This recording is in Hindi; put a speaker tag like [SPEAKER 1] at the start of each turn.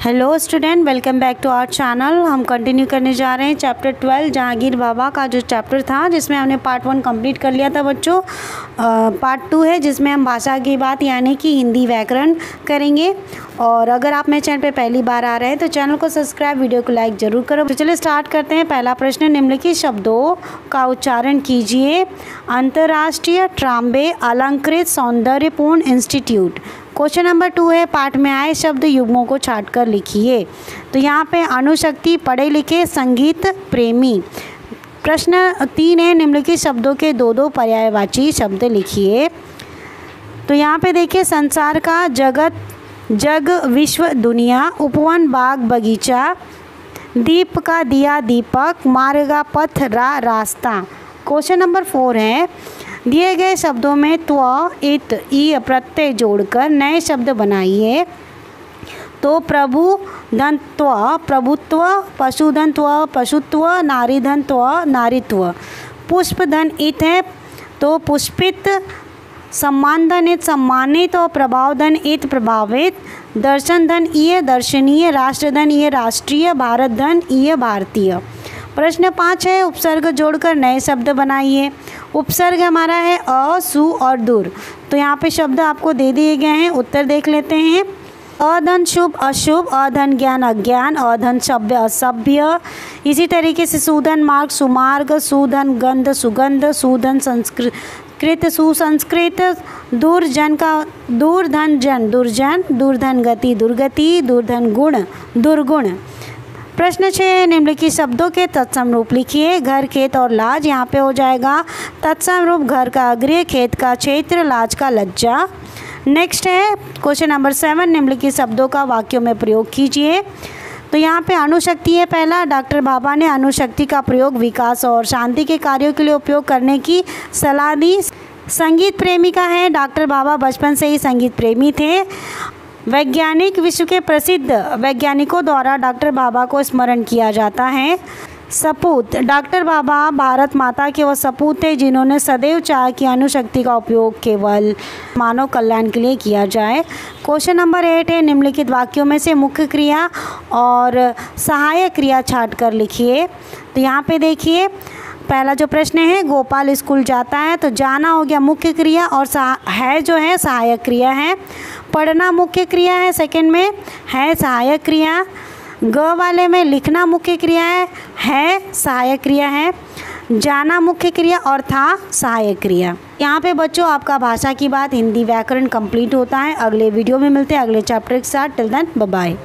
[SPEAKER 1] Hello student welcome back to our channel हम कंटिन्यू करने जा रहे हैं चैप्टर ट्वेल्व जहांगीर बाबा का जो चैप्टर था, जिसमें हमने पार्ट वन कंप्लीट कर लिया था बच्चों। पार्ट टू है, जिसमें हम भाषा की बात, यानी कि हिंदी व्याकरण करेंगे। और अगर आप मेरे चैनल पे पहली बार आ रहे हैं तो चैनल को सब्सक्राइब वीडियो को लाइक ज़रूर करो। तो चलिए स्टार्ट करते हैं। पहला प्रश्न, निम्नलिखित शब्दों का उच्चारण कीजिए। अंतर्राष्ट्रीय ट्राम्बे अलंकृत सौंदर्यपूर्ण इंस्टीट्यूट क्वेश्चन नंबर टू है, पाठ में आए शब्द युग्मों को छाट कर लिखिए। तो यहाँ पे अनुशक्ति, पढ़े लिखे, संगीत, प्रेमी। प्रश्न तीन है, निम्नलिखित शब्दों के दो दो पर्यायवाची शब्द लिखिए। तो यहाँ पे देखिए, संसार का जगत, जग, विश्व, दुनिया, उपवन, बाग, बगीचा, दीप का दिया दीपक, मार्ग का पथ, रा, रास्ता। क्वेश्चन नंबर फोर है दिए गए शब्दों में त्व, इत, ई प्रत्यय जोड़कर नए शब्द बनाइए। तो प्रभु धनत्व प्रभुत्व, पशुधनत्व, पशुत्व, नारीधनत्व, नारीत्व। पुष्प धन इत है तो पुष्पित सम्मान धन इत सम्मानित और प्रभाव धन इत प्रभावित। दर्शन धन ये दर्शनीय राष्ट्रधन ये राष्ट्रीय, भारत धन ये भारतीय। प्रश्न पाँच है, उपसर्ग जोड़कर नए शब्द बनाइए। उपसर्ग हमारा है अ, सु और दूर। तो यहाँ पे शब्द आपको दे दिए गए हैं, उत्तर देख लेते हैं। अधन शुभ, अशुभ, अधन ज्ञान, अज्ञान, अधन सभ्य असभ्य। इसी तरीके से सुधन मार्ग, सुमार्ग, सुधन गंध, सुगंध, सुधन संस्कृत कृत सुसंस्कृत, दूरजन का, दूरधन जन, दुर्जन, दूरधन गति, दुर्गति, दूरधन गुण, दुर्गुण। प्रश्न छः, निम्नलिखित शब्दों के तत्सम रूप लिखिए। घर, खेत और लाज यहाँ पे हो जाएगा। तत्सम रूप घर का गृह, खेत का क्षेत्र, लाज का लज्जा। नेक्स्ट है क्वेश्चन नंबर सेवन निम्नलिखित शब्दों का वाक्यों में प्रयोग कीजिए। तो यहाँ पे अनुशक्ति है पहला। डॉक्टर बाबा ने अनुशक्ति का प्रयोग विकास और शांति के कार्यों के लिए उपयोग करने की सलाह दी। संगीत प्रेमी का है। डॉक्टर बाबा बचपन से ही संगीत प्रेमी थे। वैज्ञानिक विश्व के प्रसिद्ध वैज्ञानिकों द्वारा डॉक्टर बाबा को स्मरण किया जाता है। सपूत, डॉक्टर बाबा भारत माता के वो सपूत थे जिन्होंने सदैव चाह की अनुशक्ति का उपयोग केवल मानव कल्याण के लिए किया जाए। क्वेश्चन नंबर एट है, निम्नलिखित वाक्यों में से मुख्य क्रिया और सहायक क्रिया छाट कर लिखिए। तो यहाँ पे देखिए, पहला जो प्रश्न है, गोपाल स्कूल जाता है तो जाना हो गया मुख्य क्रिया और है जो है सहायक क्रिया है। पढ़ना मुख्य क्रिया है सेकंड में है सहायक क्रिया। ग वाले में लिखना मुख्य क्रिया है है सहायक क्रिया है। जाना मुख्य क्रिया और था सहायक क्रिया। यहाँ पे बच्चों, आपका भाषा की बात, हिंदी व्याकरण कंप्लीट होता है। अगले वीडियो में मिलते हैं, अगले चैप्टर के साथ। Till then bye